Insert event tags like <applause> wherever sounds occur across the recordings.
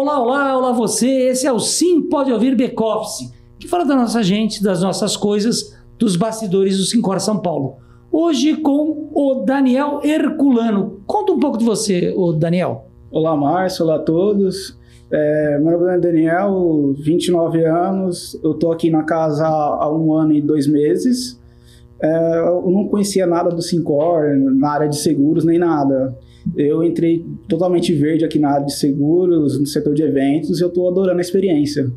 Olá, olá, olá você. Esse é o Sim Pode Ouvir Back-Office, que fala da nossa gente, das nossas coisas, dos bastidores do Sincor São Paulo. Hoje com o Daniel Herculano. Conta um pouco de você, o Daniel. Olá, Márcio. Olá a todos. É, meu nome é Daniel, 29 anos. Eu estou aqui na casa há um ano e dois meses. É, eu não conhecia nada do Sincor, na área de seguros, nem nada. Eu entrei totalmente verde aqui na área de seguros, no setor de eventos, e eu estou adorando a experiência.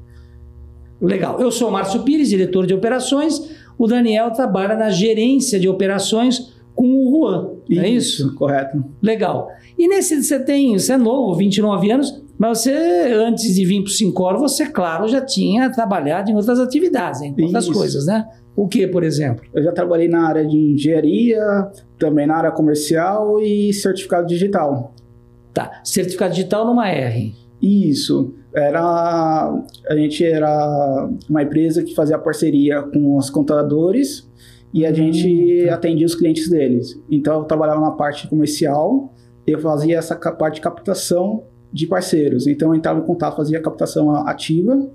Legal. Eu sou o Márcio Pires, diretor de operações. O Daniel trabalha na gerência de operações com o Juan, não é isso? Correto. Legal. E nesse você tem, você é novo, 29 anos, mas você, antes de vir para o Sincor, você, claro, já tinha trabalhado em outras atividades, em outras isso. coisas, né? O que, por exemplo? Eu já trabalhei na área de engenharia, também na área comercial e certificado digital. Tá, certificado digital numa R. Isso. Era a gente era uma empresa que fazia parceria com os contadores e a gente hum, tá. atendia os clientes deles. Então eu trabalhava na parte comercial, eu fazia essa parte de captação de parceiros. Então eu entrava em contato, fazia a captação ativa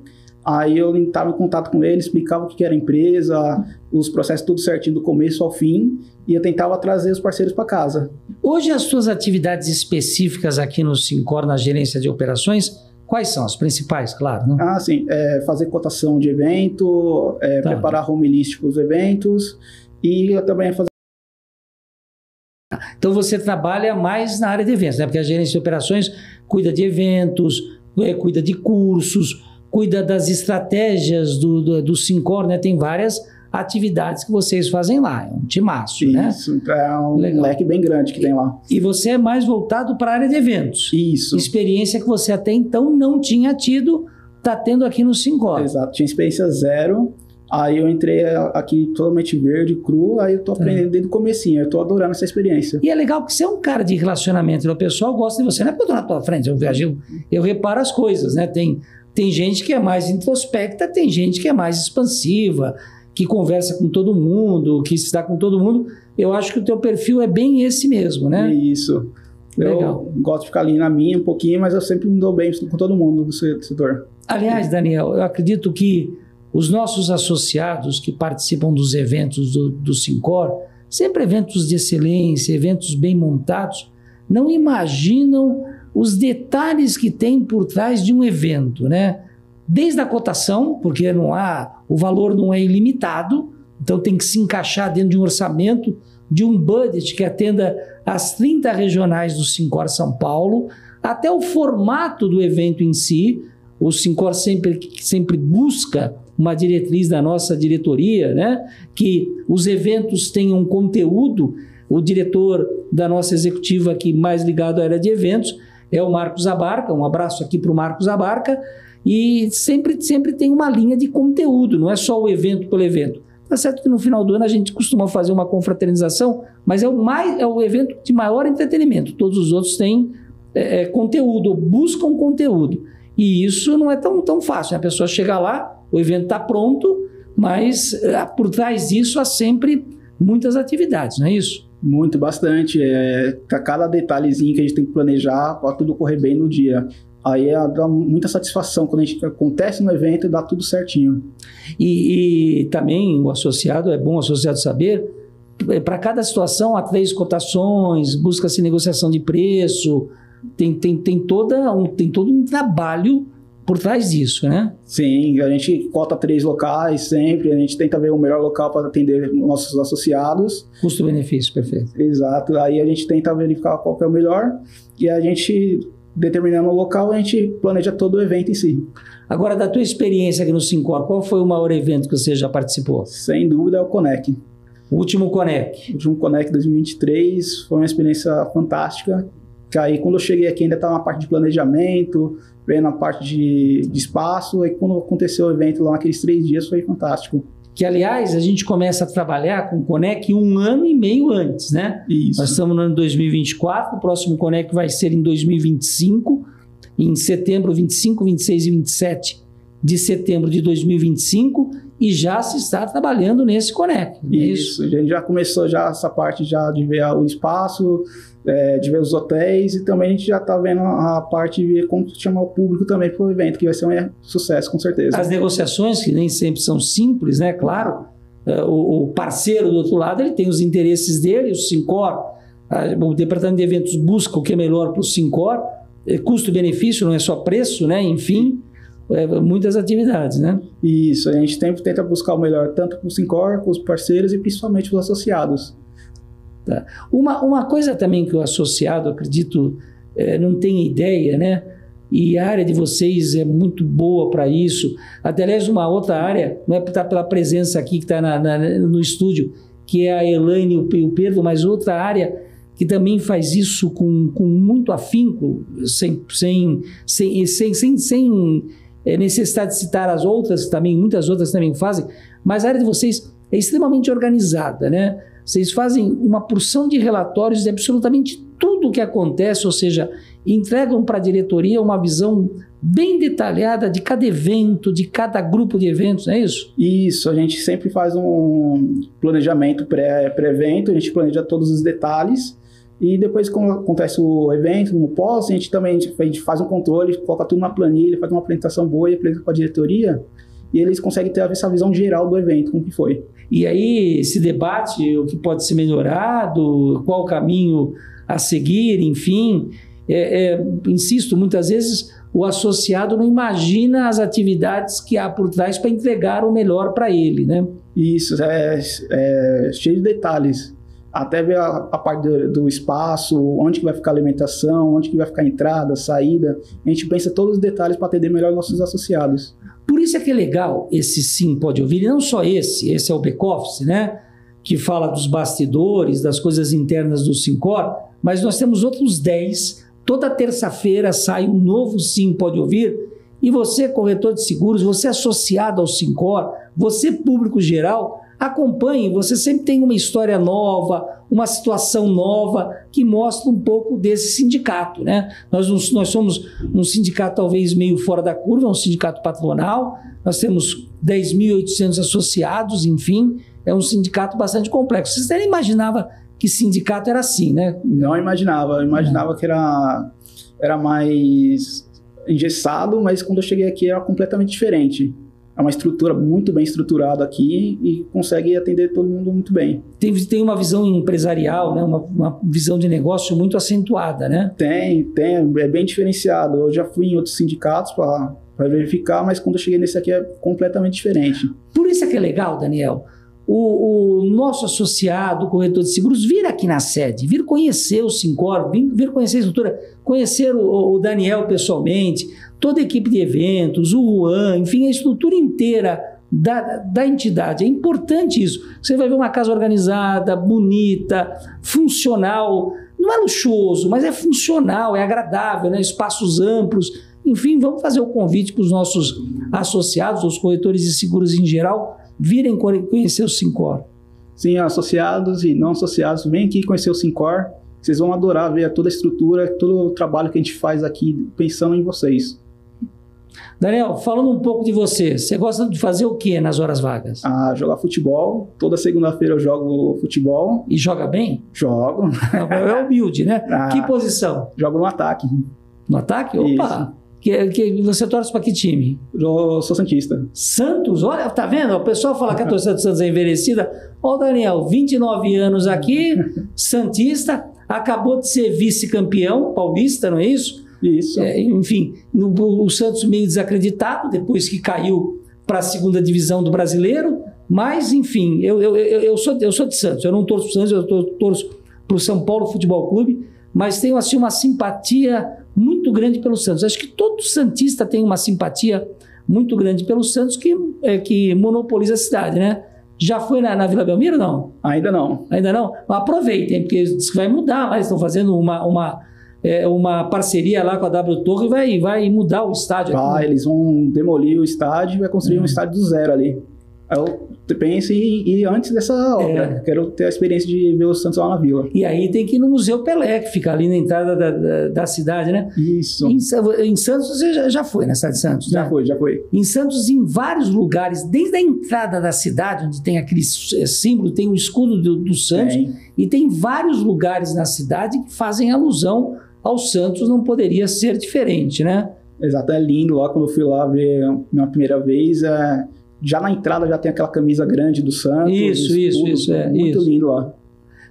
Aí eu estava em contato com ele, explicava o que era a empresa, os processos tudo certinho do começo ao fim, e eu tentava trazer os parceiros para casa. Hoje as suas atividades específicas aqui no Sincor, na gerência de operações, quais são as principais, claro? Né? Ah, sim. É fazer cotação de evento, é, tá. preparar home list para os eventos, e eu também fazer então você trabalha mais na área de eventos, né? Porque a gerência de operações cuida de eventos, é, cuida de cursos, cuida das estratégias do, do, do Sincor, né? Tem várias atividades que vocês fazem lá. É um timaço, Isso, né? Isso, é um Legal. leque bem grande que tem lá. E você é mais voltado para a área de eventos. Isso. Experiência que você até então não tinha tido, está tendo aqui no Sincor. Exato, tinha experiência zero. Aí eu entrei aqui totalmente verde, cru, aí eu tô tá. aprendendo desde o comecinho, eu tô adorando essa experiência. E é legal que você é um cara de relacionamento, o pessoal gosta de você, não é porque eu tô na tua frente, eu, eu, eu reparo as coisas, né? Tem tem gente que é mais introspecta, tem gente que é mais expansiva, que conversa com todo mundo, que está com todo mundo. Eu acho que o teu perfil é bem esse mesmo, né? Isso. Legal. Eu gosto de ficar ali na minha um pouquinho, mas eu sempre me dou bem com todo mundo do setor. Aliás, Daniel, eu acredito que os nossos associados que participam dos eventos do, do Sincor, sempre eventos de excelência, eventos bem montados, não imaginam os detalhes que tem por trás de um evento, né? Desde a cotação, porque não há, o valor não é ilimitado, então tem que se encaixar dentro de um orçamento, de um budget que atenda as 30 regionais do Sincor São Paulo, até o formato do evento em si. O Sincor sempre, sempre busca uma diretriz da nossa diretoria, né? Que os eventos tenham conteúdo. O diretor da nossa executiva aqui, mais ligado à área de eventos, é o Marcos Abarca. Um abraço aqui para o Marcos Abarca. E sempre, sempre tem uma linha de conteúdo, não é só o evento pelo evento. Tá certo que no final do ano a gente costuma fazer uma confraternização, mas é o, mais, é o evento de maior entretenimento. Todos os outros têm é, é conteúdo, buscam conteúdo. E isso não é tão, tão fácil. Né? A pessoa chega lá, o evento está pronto, mas é, por trás disso há sempre muitas atividades, não é isso? Muito, bastante. É, cada detalhezinho que a gente tem que planejar para tudo correr bem no dia. Aí é, dá muita satisfação quando a gente acontece no evento e dá tudo certinho. E, e também o associado, é bom o associado saber, é, para cada situação há três cotações, busca-se negociação de preço, tem, tem, tem, toda um, tem todo um trabalho por trás disso, né? Sim, a gente cota três locais sempre, a gente tenta ver o melhor local para atender nossos associados. Custo-benefício, perfeito. Exato, aí a gente tenta verificar qual é o melhor e a gente, determinando o local, a gente planeja todo o evento em si. Agora, da tua experiência aqui no Sincor, qual foi o maior evento que você já participou? Sem dúvida é o Conec. O último Conec? O último Conec 2023 foi uma experiência fantástica. Que aí, quando eu cheguei aqui, ainda estava na parte de planejamento, vendo a parte de, de espaço. E quando aconteceu o evento lá, naqueles três dias, foi fantástico. Que, aliás, a gente começa a trabalhar com o Conec um ano e meio antes, né? Isso. Nós estamos no ano 2024, o próximo Conec vai ser em 2025, em setembro 25, 26 e 27 de setembro de 2025. E já se está trabalhando nesse Conec. É isso, a gente já começou já essa parte já de ver o espaço, é, de ver os hotéis e também a gente já está vendo a parte de ver como chamar o público também para o evento, que vai ser um sucesso com certeza. As negociações, que nem sempre são simples, né? Claro, é, o parceiro do outro lado ele tem os interesses dele, o Sincor, o departamento de eventos busca o que é melhor para o Sincor, é, custo-benefício, não é só preço, né? Enfim, muitas atividades, né? Isso, a gente sempre tenta buscar o melhor, tanto para o Sincor, com os parceiros e principalmente os associados. Tá. Uma, uma coisa também que o associado, acredito, é, não tem ideia, né? E a área de vocês é muito boa para isso. Até, aliás, uma outra área, não é pela presença aqui que está no estúdio, que é a Elaine e o Pedro, mas outra área que também faz isso com, com muito afinco, sem, sem, sem, sem, sem é necessidade de citar as outras também, muitas outras também fazem, mas a área de vocês é extremamente organizada, né? Vocês fazem uma porção de relatórios de absolutamente tudo o que acontece, ou seja, entregam para a diretoria uma visão bem detalhada de cada evento, de cada grupo de eventos, não é isso? Isso, a gente sempre faz um planejamento pré-evento, a gente planeja todos os detalhes e depois, quando acontece o evento, no pós, a gente também a gente faz um controle, coloca tudo na planilha, faz uma apresentação boa e apresenta para a diretoria, e eles conseguem ter essa visão geral do evento, como que foi. E aí se debate o que pode ser melhorado, qual o caminho a seguir, enfim. É, é, insisto, muitas vezes o associado não imagina as atividades que há por trás para entregar o melhor para ele, né? Isso, é, é cheio de detalhes até ver a, a parte do, do, espaço, onde que vai ficar a alimentação, onde que vai ficar a entrada, saída. A gente pensa todos os detalhes para atender melhor nossos associados. Por isso é que é legal esse sim pode ouvir, e não só esse, esse é o back-office, né? Que fala dos bastidores, das coisas internas do Sincor, mas nós temos outros 10. Toda terça-feira sai um novo sim pode ouvir. E você, corretor de seguros, você associado ao Sincor, você público geral, Acompanhe, você sempre tem uma história nova, uma situação nova que mostra um pouco desse sindicato. Né? Nós, nós somos um sindicato talvez meio fora da curva, um sindicato patronal, nós temos 10.800 associados, enfim, é um sindicato bastante complexo. Vocês nem imaginavam que sindicato era assim, né? Não imaginava, eu imaginava que era, era mais engessado, mas quando eu cheguei aqui era completamente diferente é uma estrutura muito bem estruturada aqui e consegue atender todo mundo muito bem. Tem, tem uma visão empresarial, né? uma, uma visão de negócio muito acentuada, né? Tem, tem, é bem diferenciado. Eu já fui em outros sindicatos para verificar, mas quando eu cheguei nesse aqui é completamente diferente. Por isso é que é legal, Daniel, o, o, nosso associado, o corretor de seguros, vir aqui na sede, vir conhecer o Sincor, vir, vir conhecer a estrutura, conhecer o, o, Daniel pessoalmente, toda a equipe de eventos, o Juan, enfim, a estrutura inteira da, da entidade. É importante isso. Você vai ver uma casa organizada, bonita, funcional. Não é luxuoso, mas é funcional, é agradável, né? espaços amplos. Enfim, vamos fazer o convite para os nossos associados, os corretores de seguros em geral, virem conhecer o Sincor. Sim, associados e não associados, vem aqui conhecer o Sincor. Vocês vão adorar ver toda a estrutura, todo o trabalho que a gente faz aqui pensando em vocês. Daniel, falando um pouco de você, você gosta de fazer o que nas horas vagas? Ah, jogar futebol. Toda segunda-feira eu jogo futebol. E joga bem? Jogo. É humilde, né? <laughs> Ah, que posição? Jogo no ataque. No ataque? Opa! Isso. Que, que você torce para que time? Eu sou Santista. Santos? Olha, tá vendo? O pessoal fala que a torcida do Santos é envelhecida. Ó, Daniel, 29 anos aqui, <laughs> Santista, acabou de ser vice-campeão paulista, não é isso? Isso. É, enfim, no, o Santos meio desacreditado, depois que caiu para a segunda divisão do brasileiro. Mas, enfim, eu, eu, eu, eu, sou, eu sou de Santos, eu não torço para o Santos, eu torço para o São Paulo Futebol Clube, mas tenho assim uma simpatia muito grande pelo Santos. Acho que todo Santista tem uma simpatia muito grande pelo Santos que, é, que monopoliza a cidade, né? Já foi na, na Vila Belmiro não? Ainda não. Ainda não? Aproveitem, porque diz que vai mudar, mas estão fazendo uma, uma, é, uma parceria lá com a W Torre e vai, vai mudar o estádio. Vai, eles vão demolir o estádio e vai construir um uhum. estádio do zero ali. Eu penso em ir antes dessa obra. É. Quero ter a experiência de ver o Santos lá na vila. E aí tem que ir no Museu Pelé, que fica ali na entrada da, da, da cidade, né? Isso. Em, em Santos você já, já foi, na cidade de Santos, Já né? foi, já foi. Em Santos, em vários lugares, desde a entrada da cidade, onde tem aquele eh, símbolo, tem o escudo do, do Santos, e tem vários lugares na cidade que fazem alusão ao Santos, não poderia ser diferente, né? Exato, é lindo lá quando eu fui lá ver minha primeira vez. É, já na entrada já tem aquela camisa grande do Santos. Isso, isso, escudo, isso, é, Muito isso. lindo lá.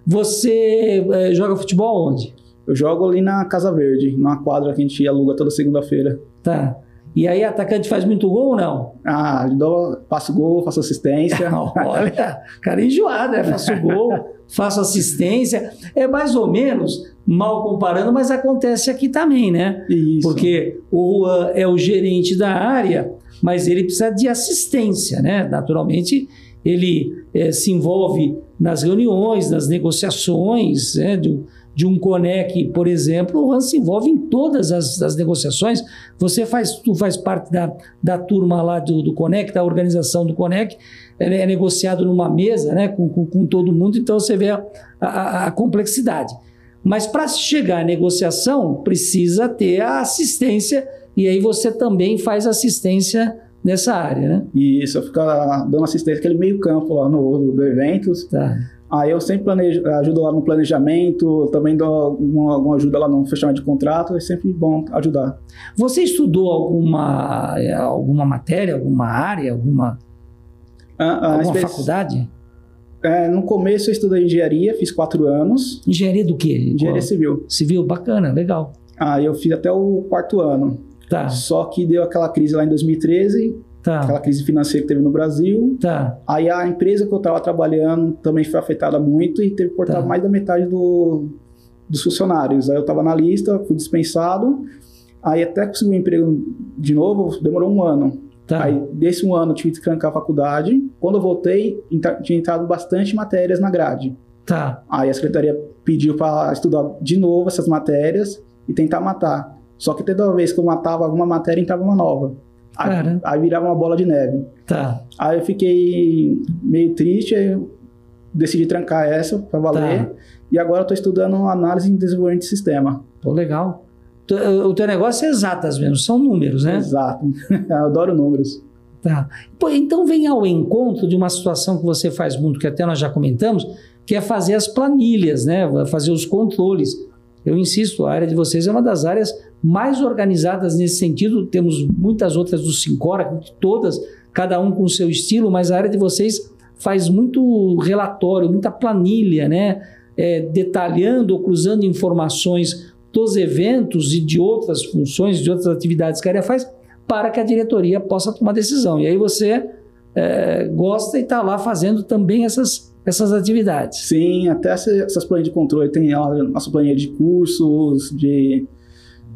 Você eh, joga futebol onde? Eu jogo ali na Casa Verde, numa quadra que a gente aluga toda segunda-feira. Tá. E aí, atacante faz muito gol ou não? Ah, dou, faço gol, faço assistência. <laughs> Olha, cara enjoado, né? Faço gol, faço assistência. É mais ou menos, mal comparando, mas acontece aqui também, né? Isso. Porque o Juan é o gerente da área, mas ele precisa de assistência, né? Naturalmente, ele eh, se envolve nas reuniões, nas negociações, né? De, de um Conec, por exemplo, o Juan se envolve em todas as, as negociações. Você faz, tu faz parte da, da turma lá do, do Conec, da organização do Conec, é, é negociado numa mesa, né? Com, com, com todo mundo, então você vê a, a, a complexidade. Mas para chegar à negociação, precisa ter a assistência, e aí você também faz assistência nessa área, né? Isso, eu fico ah, dando assistência aquele meio campo lá no do eventos. Tá. Aí eu sempre planejo, ajudo lá no planejamento, também dou alguma, alguma ajuda lá no fechamento de contrato, é sempre bom ajudar. Você estudou alguma, eh, alguma matéria, alguma área, alguma, Ah, ah, alguma faculdade? é, no começo eu estudei engenharia, fiz quatro anos, Engenharia do quê? engenharia Qual? civil. Civil, bacana, legal. Aí eu fiz até o quarto ano. Tá, Só que deu aquela crise lá em 2013, tá, aquela crise financeira que teve no Brasil. tá. Aí a empresa que eu estava trabalhando também foi afetada muito e teve que cortar Tá. mais da metade do, dos funcionários. Aí eu estava na lista, fui dispensado. Aí até conseguir um emprego de novo, demorou um ano. Tá, Aí desse um ano eu tive que trancar a faculdade. Quando eu voltei, tinha entrado bastante matérias na grade. tá. Aí a secretaria pediu para estudar de novo essas matérias e tentar matar. Só que toda vez que eu matava alguma matéria, entrava uma nova. Aí, aí virava uma bola de neve. Tá, Aí eu fiquei meio triste, aí eu decidi trancar essa para valer. Tá. E agora eu tô estudando análise e desenvolvimento de sistema. pô, legal. Tu- O teu negócio é exatas mesmo, são números, né? Exato. <laughs> eu adoro números. Tá. Pô, então vem ao encontro de uma situação que você faz muito, que até nós já comentamos, que é fazer as planilhas, né? Fazer os controles. Eu insisto, a área de vocês é uma das áreas mais organizadas nesse sentido. Temos muitas outras do Sincora, todas, cada um com o seu estilo, mas a área de vocês faz muito relatório, muita planilha, né? É, detalhando ou cruzando informações dos eventos e de outras funções, de outras atividades que a área faz, para que a diretoria possa tomar decisão. E aí você é, gosta e está lá fazendo também essas, essas atividades. Sim, até essa- essas planilhas de controle tem a nossa planilha de cursos, de,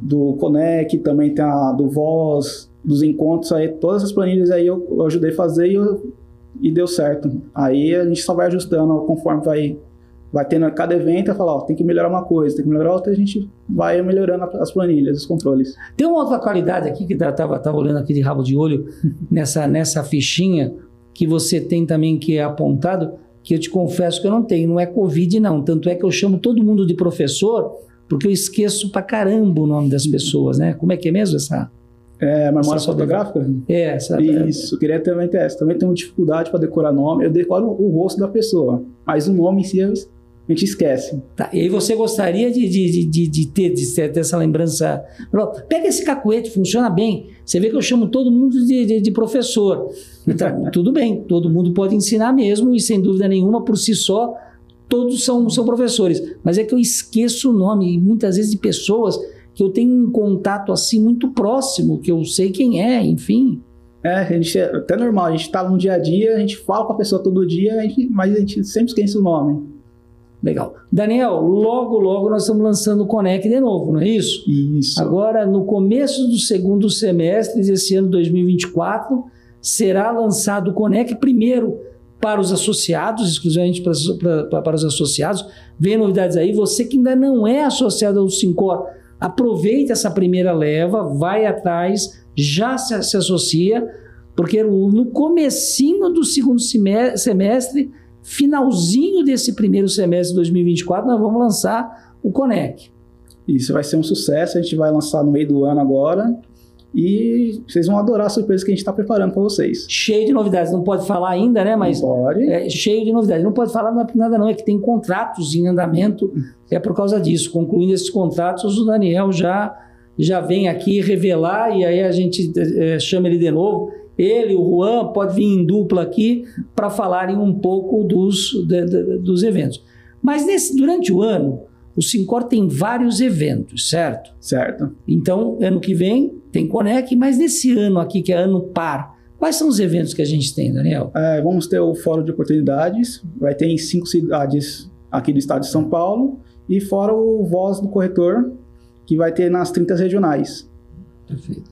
do Conec, também tem a do Voz, dos encontros aí, todas essas planilhas aí eu, eu ajudei a fazer e, eu- e deu certo. Aí a gente só vai ajustando conforme vai, vai tendo cada evento, falar, ó, tem que melhorar uma coisa, tem que melhorar outra, a gente vai melhorando as planilhas, os controles. Tem uma outra qualidade aqui que estava tava olhando aqui de rabo de olho <laughs> nessa, nessa fichinha que você tem também que é apontado, que eu te confesso que eu não tenho, não é Covid não, tanto é que eu chamo todo mundo de professor porque eu esqueço pra caramba o nome das pessoas, né? Como é que é mesmo essa? É, memória Essa fotográfica? É, essa Isso, eu queria também ter essa. Também tenho dificuldade para decorar nome. Eu decoro o rosto da pessoa, mas o nome em si a gente esquece. Tá, e aí você gostaria de, de, de, de- ter, de ter essa lembrança. Pega esse cacuete, funciona bem. Você vê que eu chamo todo mundo de, de- de professor. Então, <laughs> tudo bem, todo mundo pode ensinar mesmo, e sem dúvida nenhuma, por si só, todos são, são professores. Mas é que eu esqueço o nome, muitas vezes, de pessoas que eu tenho um contato assim muito próximo, que eu sei quem é, enfim. É, a gente, é até normal, a gente tá no dia a dia, a gente fala com a pessoa todo dia, a gente- mas a gente sempre esquece o nome. Legal. Daniel, logo, logo nós estamos lançando o Conec de novo, não é isso? Isso. Agora, no começo do segundo semestre desse ano 2024, será lançado o Conec primeiro para os associados, exclusivamente para, para, para os associados. Vem novidades aí. Você que ainda não é associado ao Sincor, aproveite essa primeira leva, vai atrás, já se, se associa, Porque no comecinho do segundo semestre, finalzinho desse primeiro semestre de 2024, nós vamos lançar o Conec. Isso vai ser um sucesso, a gente vai lançar no meio do ano agora. E vocês vão adorar a surpresa que a gente está preparando para vocês. Cheio de novidades, não pode falar ainda, né? Mas não pode. É, cheio de novidades. Não pode falar nada, não, é que tem contratos em andamento. É por causa disso. Concluindo esses contratos, o Daniel já, já vem aqui revelar e aí a gente é, chama ele de novo. Ele, o Juan, pode vir em dupla aqui para falarem um pouco dos, de, de, dos eventos. Mas nesse, durante o ano, o Sincor tem vários eventos, certo? Certo. Então, ano que vem tem Conec, mas nesse ano aqui, que é ano par, quais são os eventos que a gente tem, Daniel? É, vamos ter o Fórum de Oportunidades, vai ter em cinco cidades aqui do estado de São Paulo, e fora o Voz do Corretor, que vai ter nas 30 regionais. Perfeito.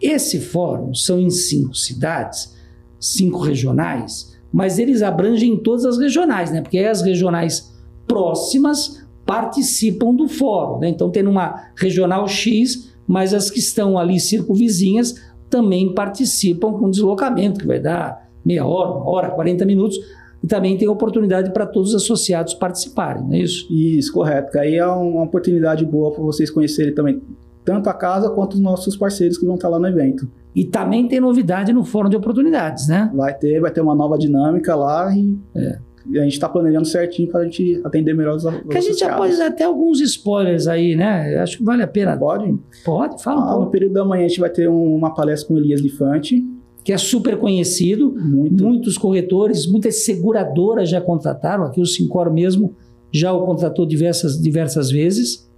Esse fórum são em cinco cidades, cinco regionais, mas eles abrangem todas as regionais, né? Porque as regionais próximas participam do fórum. Né? Então, tem uma regional X, mas as que estão ali circunvizinhas também participam com deslocamento, que vai dar meia hora, uma hora, 40 minutos. E também tem oportunidade para todos os associados participarem, não é isso? Isso, correto. Aí é uma oportunidade boa para vocês conhecerem também tanto a casa quanto os nossos parceiros que vão estar lá no evento. E também tem novidade no Fórum de Oportunidades, né? Vai ter, vai ter uma nova dinâmica lá e é a gente está planejando certinho para a gente atender melhor os Que a gente já pode dar até alguns spoilers aí, né? Acho que vale a pena. Pode? Pode, fala. Ah, no período da manhã a gente vai ter uma palestra com o Elias Lifante. Que é super conhecido. Muito. Muitos corretores, muitas seguradoras já contrataram. Aqui o Sincor mesmo já o contratou diversas, diversas vezes.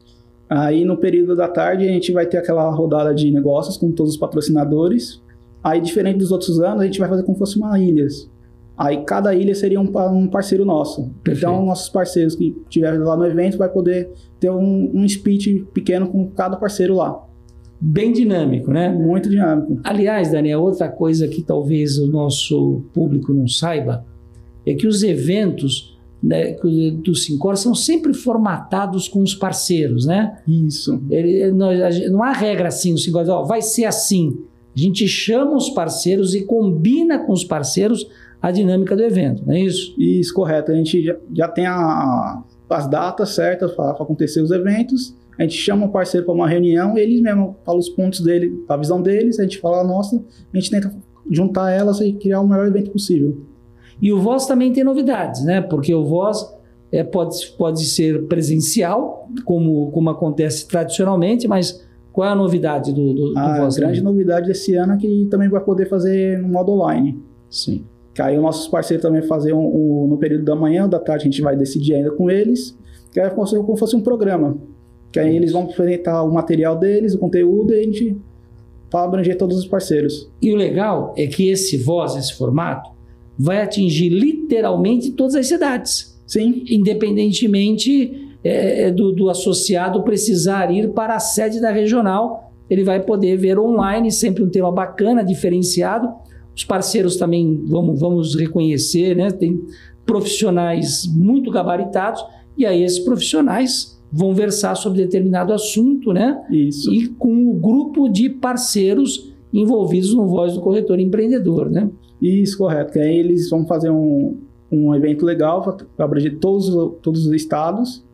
Aí no período da tarde a gente vai ter aquela rodada de negócios com todos os patrocinadores. Aí, diferente dos outros anos, a gente vai fazer como se fosse uma ilhas. Aí cada ilha seria um, um parceiro nosso. Perfeito. Então, nossos parceiros que estiverem lá no evento vai poder ter um, um speech pequeno com cada parceiro lá. Bem dinâmico, né? Muito dinâmico. Aliás, Daniel, outra coisa que talvez o nosso público não saiba é que os eventos né, do Sincor são sempre formatados com os parceiros, né? Isso. Ele, não, não há regra assim, o Sincor ó, vai ser assim. A gente chama os parceiros e combina com os parceiros a dinâmica do evento, não é isso? Isso, correto. A gente já, já tem a, as datas certas para acontecer os eventos. A gente chama o parceiro para uma reunião, eles mesmo falam os pontos dele, a visão deles, a gente fala a nossa, a gente tenta juntar elas e criar o melhor evento possível. E o Voz também tem novidades, né? Porque o Voz é, pode, pode ser presencial, como, como acontece tradicionalmente, mas qual é a novidade do, do, do a Voz? A grande novidade desse ano é que também vai poder fazer no modo online. Sim. Que aí os nossos parceiros também fazem um, um, no período da manhã ou da tarde, a gente vai decidir ainda com eles, que é como se, fosse um programa. Que aí eles vão apresentar o material deles, o conteúdo, e a gente para abranger todos os parceiros. E o legal é que esse voz, esse formato, vai atingir literalmente todas as cidades. Sim. Independentemente é, é do, do associado precisar ir para a sede da regional, ele vai poder ver online, sempre um tema bacana, diferenciado, os parceiros também vamos, vamos reconhecer, né? Tem profissionais muito gabaritados, e aí esses profissionais vão versar sobre determinado assunto, né? Isso. E com o grupo de parceiros envolvidos no Voz do Corretor Empreendedor, né? Isso, correto. Que aí eles vão fazer um, um evento legal para abranger todos, todos os estados,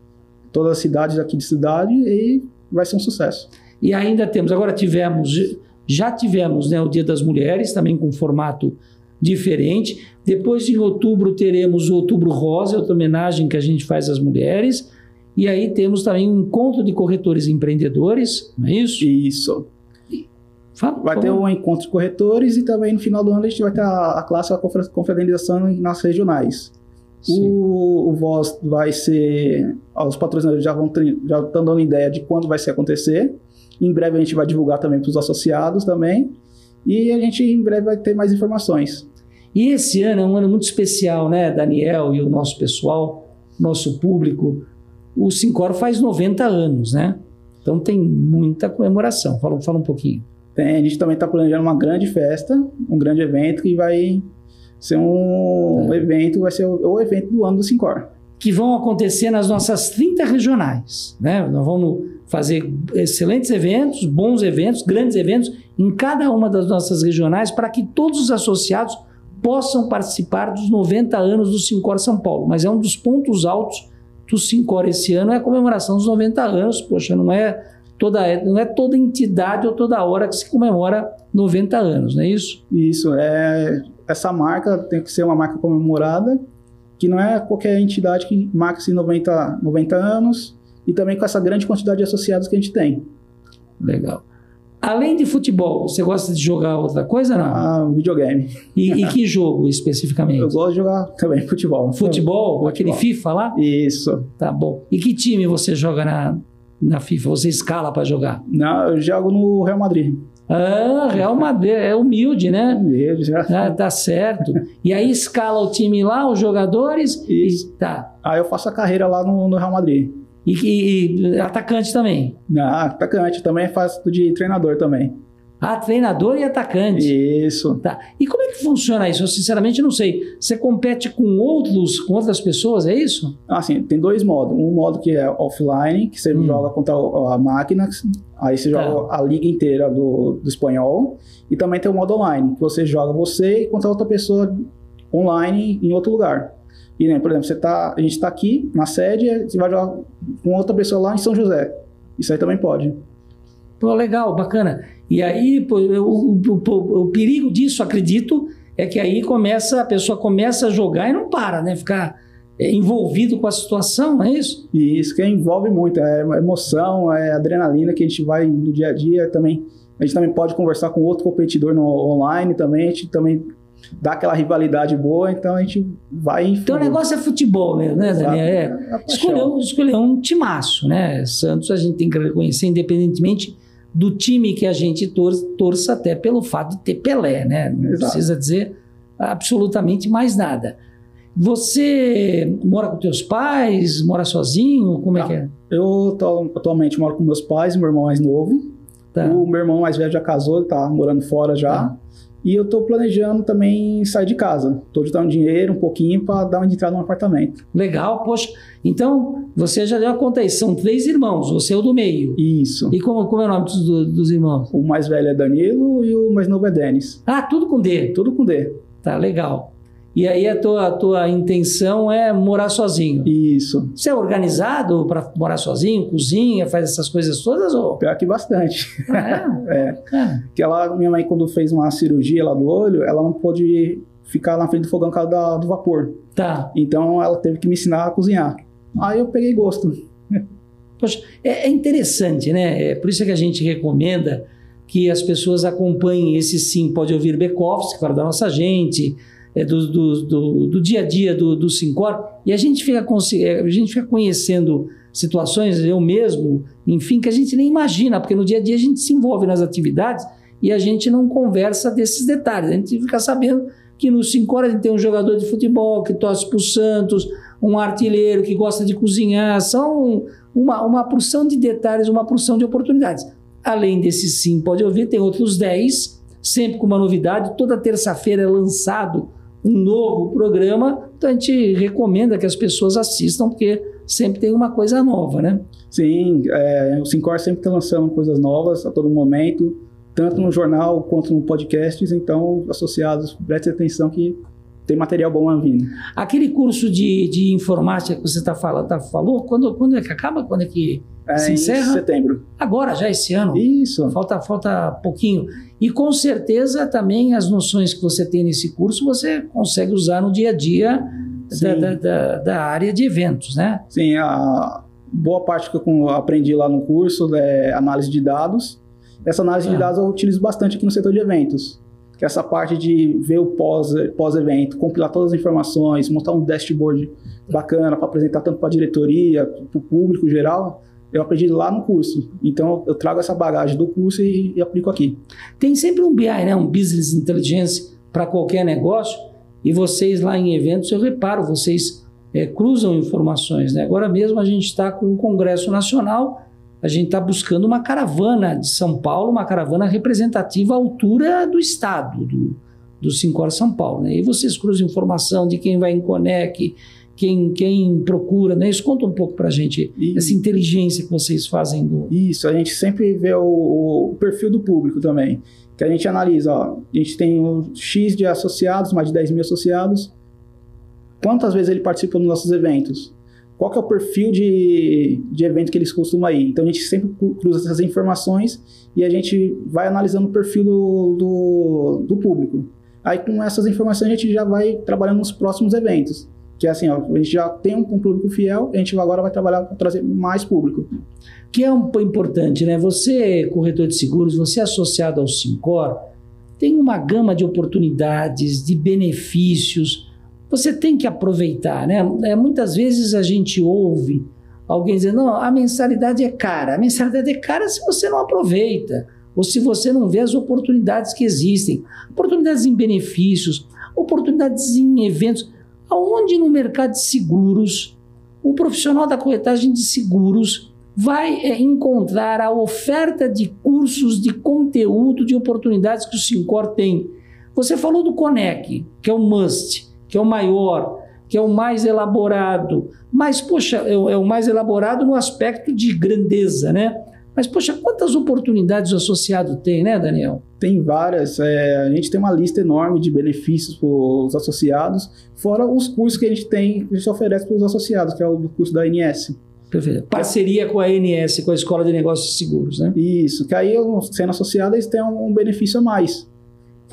todas as cidades aqui de cidade e vai ser um sucesso. E ainda temos, agora tivemos já tivemos né, o Dia das Mulheres, também com formato diferente. Depois, em outubro, teremos o Outubro Rosa, outra homenagem que a gente faz às mulheres. E aí temos também um encontro de corretores e empreendedores, não é isso? Isso. Fala, vai ter um encontro de corretores e também no final do ano a gente vai ter a, a classe da confraternização nas regionais. O, o Voz vai ser. Os patrocinadores já, vão, já estão dando ideia de quando vai se acontecer. Em breve a gente vai divulgar também para os associados também. E a gente em breve vai ter mais informações. E esse ano é um ano muito especial, né, Daniel e o nosso pessoal, nosso público. O Sincor faz 90 anos, né? Então tem muita comemoração. Fala, fala um pouquinho. Tem, a gente também está planejando uma grande festa, um grande evento que vai ser um é. evento, vai ser o, o evento do ano do Sincor que vão acontecer nas nossas 30 regionais. Né? Nós vamos fazer excelentes eventos, bons eventos, grandes eventos em cada uma das nossas regionais para que todos os associados possam participar dos 90 anos do Sincor São Paulo. Mas é um dos pontos altos do Sincor esse ano é a comemoração dos 90 anos. Poxa, não é toda não é toda entidade ou toda hora que se comemora 90 anos, não é isso? Isso, é essa marca tem que ser uma marca comemorada, que não é qualquer entidade que marca se 90 90 anos e também com essa grande quantidade de associados que a gente tem. Legal. Além de futebol, você gosta de jogar outra coisa, não? Ah, videogame. E, e que <laughs> jogo especificamente? Eu gosto de jogar também futebol. Futebol? Futebol. Aquele FIFA lá? Isso. Tá bom. E que time você joga na, na FIFA? Você escala para jogar? Não, eu jogo no Real Madrid. Ah, Real Madrid, é humilde, né? Humilde, já. Ah, tá certo. E aí escala o time lá, os jogadores? Isso. E, tá. Aí eu faço a carreira lá no, no Real Madrid. E, e, atacante também? Ah, atacante. Também faço de treinador também. Ah, treinador e atacante. Isso. Tá. E como é que funciona isso? Eu sinceramente não sei. Você compete com outros, com outras pessoas, é isso? Assim, tem dois modos. Um modo que é offline, que você hum. joga contra a máquina, aí você tá. joga a liga inteira do, do espanhol. E também tem o modo online, que você joga você contra outra pessoa online em outro lugar. E, né, por exemplo, você tá, a gente está aqui na sede, você vai jogar com outra pessoa lá em São José. Isso aí também pode. Pô, legal, bacana. E aí, pô, o, o, o, perigo disso, acredito, é que aí começa, a pessoa começa a jogar e não para, né? Ficar é, envolvido com a situação, é isso? Isso, que envolve muito. É emoção, é adrenalina que a gente vai no dia a dia também. A gente também pode conversar com outro competidor no online também, a gente também dá aquela rivalidade boa, então a gente vai. Então o negócio é futebol mesmo, né, Daniel? É, é escolheu, escolheu um timaço, né? Santos a gente tem que reconhecer, independentemente do time que a gente torça, torça até pelo fato de ter Pelé, né? Não Exato. precisa dizer absolutamente mais nada. Você mora com teus pais? Mora sozinho? Como é que é? Eu tô, atualmente moro com meus pais, meu irmão mais novo. Tá. O meu irmão mais velho já casou, tá morando fora já. Tá. E eu estou planejando também sair de casa. Estou juntando dinheiro um pouquinho para dar uma entrada no apartamento. Legal, poxa. Então, você já deu a conta aí. São três irmãos, você é o do meio. Isso. E como, como é o nome dos, dos irmãos? O mais velho é Danilo e o mais novo é Denis. Ah, tudo com D? Tudo com D. Tá, legal. E aí a tua, a tua intenção é morar sozinho. Isso. Você é organizado para morar sozinho, cozinha, faz essas coisas todas? Ou? Pior que bastante. Ah, é? <laughs> é. é. Que ela, minha mãe, quando fez uma cirurgia lá do olho, ela não pôde ficar na frente do fogão por causa da, do vapor. Tá. Então ela teve que me ensinar a cozinhar. Aí eu peguei gosto. <laughs> Poxa, é, é interessante, né? É por isso que a gente recomenda que as pessoas acompanhem esse sim, pode ouvir back-office, claro, da nossa gente, é, do, do, do, do, dia a dia do, do Sincor, e a gente, fica, é, a gente fica conhecendo situações, eu mesmo, enfim, que a gente nem imagina, porque no dia a dia a gente se envolve nas atividades e a gente não conversa desses detalhes. A gente fica sabendo que no Sincor a gente tem um jogador de futebol que torce para o Santos, um artilheiro que gosta de cozinhar, são uma, uma porção de detalhes, uma porção de oportunidades. Além desse sim, pode ouvir, tem outros 10, sempre com uma novidade. Toda terça-feira é lançado um novo programa, então a gente recomenda que as pessoas assistam, porque sempre tem uma coisa nova, né? Sim, é, o Sincor sempre está lançando coisas novas a todo momento, tanto no jornal quanto no podcasts, então, associados, prestem atenção que tem material bom vindo. Aquele curso de, de informática que você está falando, tá, falou, quando, quando é que acaba? Quando é que é se encerra? Em setembro. Agora, já esse ano? Isso. Falta, falta pouquinho. E com certeza também as noções que você tem nesse curso você consegue usar no dia a dia da, da, da, da, área de eventos, né? Sim, a boa parte que eu aprendi lá no curso é análise de dados. Essa análise ah. de dados eu utilizo bastante aqui no setor de eventos que é essa parte de ver o pós-evento, pós compilar todas as informações, montar um dashboard bacana para apresentar tanto para a diretoria, para o público geral, eu aprendi lá no curso. Então eu trago essa bagagem do curso e, e aplico aqui. Tem sempre um BI, né? um Business Intelligence para qualquer negócio, e vocês lá em eventos, eu reparo, vocês é, cruzam informações. Né? Agora mesmo a gente está com o Congresso Nacional a gente está buscando uma caravana de São Paulo, uma caravana representativa à altura do Estado, do, do Sincor São Paulo. Né? E vocês cruzam informação de quem vai em Conec, quem, quem procura, né? Isso conta um pouco para a gente, E- essa inteligência que vocês fazem do... Isso, a gente sempre vê o, o perfil do público também. Que a gente analisa, ó, a gente tem o X de associados, mais de 10 mil associados. Quantas vezes ele participa dos nossos eventos? Qual que é o perfil de, de evento que eles costumam ir? Então a gente sempre cru- cruza essas informações e a gente vai analisando o perfil do, do, do público. Aí com essas informações a gente já vai trabalhando nos próximos eventos. Que é assim, ó, a gente já tem um, público fiel, a gente agora vai trabalhar para trazer mais público. que é um importante, né? Você, corretor de seguros, você associado ao Sincor, tem uma gama de oportunidades, de benefícios. Você tem que aproveitar, né? É, muitas vezes a gente ouve alguém dizendo, não, a mensalidade é cara. A mensalidade é cara se você não aproveita, ou se você não vê as oportunidades que existem. Oportunidades em benefícios, oportunidades em eventos. Aonde no mercado de seguros, o profissional da corretagem de seguros vai é, encontrar a oferta de cursos, de conteúdo, de oportunidades que o Sincor tem. Você falou do Conec, que é o must, que é o maior, que é o mais elaborado. Mas, poxa, é, o- é o mais elaborado no aspecto de grandeza, né? Mas, poxa, quantas oportunidades o associado tem, né, Daniel? Tem várias, é, a gente tem uma lista enorme de benefícios para os associados, fora os cursos que a gente tem, que a gente oferece para os associados, que é o curso da ANS. Perfeito. Parceria com a ANS, com a Escola de Negócios Seguros, né? Isso, que aí, sendo associado, eles têm um benefício a mais.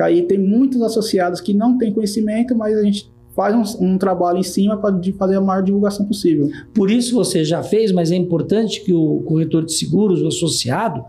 Que aí tem muitos associados que não têm conhecimento, mas a gente faz um, um trabalho em cima para fazer a maior divulgação possível. Por isso você já fez, mas é importante que o corretor de seguros, o associado,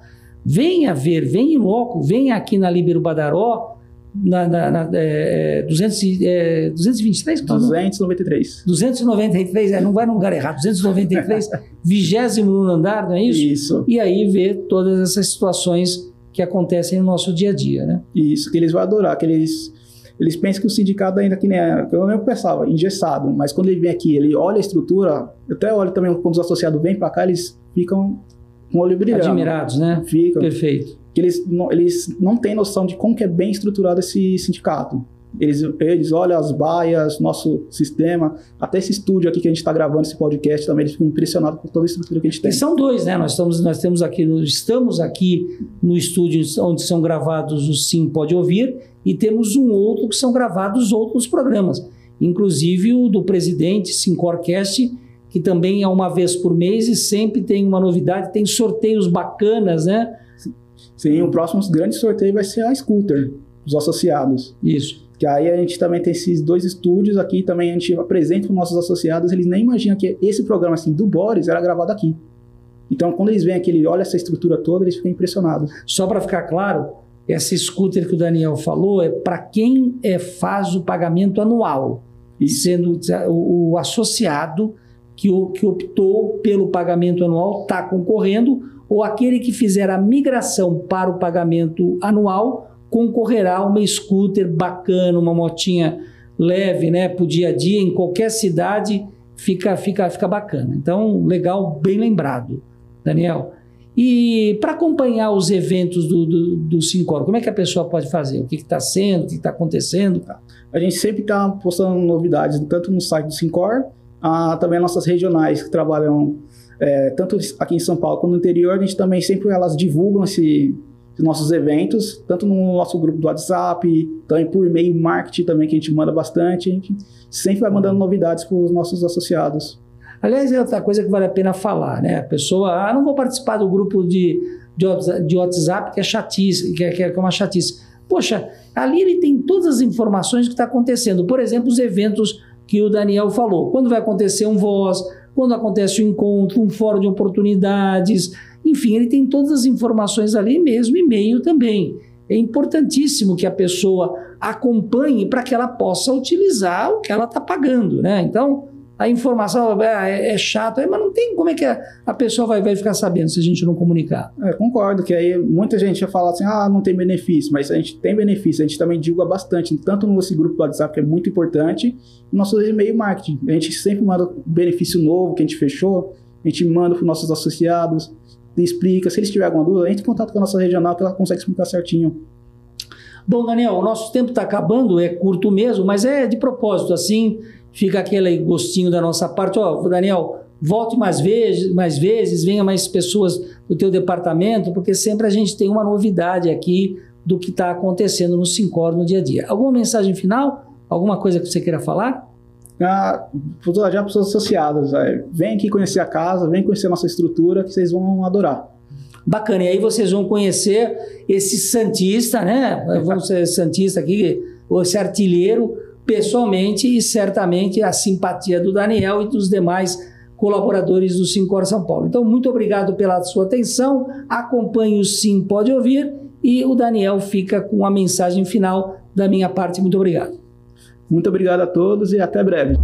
venha ver, venha em loco, venha aqui na Libero Badaró, na, na, na é, 200, e- é, 223? que tá o nome? 293. 293, é, não vai num lugar errado, 293, 29 <laughs> andar, não é isso? Isso, E aí ver todas essas situações que acontecem no nosso dia a dia, né? isso, que eles vão adorar, que eles, eles pensam que o sindicato ainda que nem é, eu mesmo pensava, engessado, mas quando ele vem aqui, ele olha a estrutura, eu até olho também quando os associados vêm para cá, eles ficam com o olho brilhando. Admirados, né? Ficam. Perfeito. que eles não, eles não têm noção de como que é bem estruturado esse sindicato. Eles, eles olham as baias, nosso sistema, até esse estúdio aqui que a gente está gravando esse podcast também, eles ficam impressionados com toda a estrutura que a gente tem. E são dois, né? Nós estamos, nós temos aqui, no- estamos aqui no estúdio onde são gravados o Sim Pode Ouvir e temos um outro que são gravados outros programas, inclusive o do presidente Sincorcast, que também é uma vez por mês e sempre tem uma novidade, tem sorteios bacanas, né? Sim, o próximo grande sorteio vai ser a Scooter, os associados. Isso. Que aí a gente também tem esses dois estúdios aqui, também a gente apresenta para os nossos associados, eles nem imaginam que esse programa assim do Boris era gravado aqui. Então, quando eles veem aqui, ele olha essa estrutura toda, eles ficam impressionados. Só para ficar claro, essa scooter que o Daniel falou é para quem é, faz o pagamento anual. Isso. sendo o, o associado que, o, que optou pelo pagamento anual está concorrendo, ou aquele que fizer a migração para o pagamento anual concorrerá a uma scooter bacana, uma motinha leve, né, para o dia a dia, em qualquer cidade, fica, fica, fica bacana. Então, legal, bem lembrado, Daniel. E para acompanhar os eventos do, do, do Sincor, como é que a pessoa pode fazer? O que está sendo, o que está acontecendo? A gente sempre está postando novidades, tanto no site do Sincor, também nossas regionais que trabalham é, tanto aqui em São Paulo quanto no interior. A gente também sempre elas divulgam esse, nossos eventos, tanto no nosso grupo do WhatsApp, também por e-mail marketing também, que a gente manda bastante. A gente sempre vai mandando novidades para os nossos associados. Aliás, é outra coisa que vale a pena falar, né? A pessoa, ah, não vou participar do grupo de, de, Whats- de WhatsApp que é chatice, que é, que é uma chatice. Poxa, ali ele tem todas as informações que está acontecendo. Por exemplo, os eventos que o Daniel falou. Quando vai acontecer um voz, quando acontece um encontro, um fórum de oportunidades, enfim, ele tem todas as informações ali, mesmo e-mail também. É importantíssimo que a pessoa acompanhe para que ela possa utilizar o que ela está pagando, né? Então, a informação ah, é, é chato, é, mas não tem como é que a, a pessoa vai, vai ficar sabendo se a gente não comunicar. É, concordo que aí muita gente fala assim, ah, não tem benefício, mas a gente tem benefício, a gente também divulga bastante, tanto no nosso grupo do WhatsApp, que é muito importante, no nosso e-mail marketing. A gente sempre manda benefício novo que a gente fechou, a gente manda para os nossos associados, explica, se eles tiverem alguma dúvida, entre em contato com a nossa regional que ela consegue explicar certinho. Bom, Daniel, o nosso tempo está acabando, é curto mesmo, mas é de propósito, assim, fica aquele gostinho da nossa parte, ó, Daniel, volte mais vezes, mais vezes, venha mais pessoas do teu departamento, porque sempre a gente tem uma novidade aqui do que está acontecendo no Sincor no dia a dia. Alguma mensagem final? Alguma coisa que você queira falar? Ah, já para os associados, é, vem aqui conhecer a casa, vem conhecer a nossa estrutura, que vocês vão adorar. Bacana, e aí vocês vão conhecer esse Santista, né? Vamos ser Santista aqui, esse artilheiro, pessoalmente e certamente a simpatia do Daniel e dos demais colaboradores do Sincor São Paulo. Então, muito obrigado pela sua atenção. Acompanhe o Sim Pode Ouvir e o Daniel fica com a mensagem final da minha parte. Muito obrigado. Muito obrigado a todos e até breve.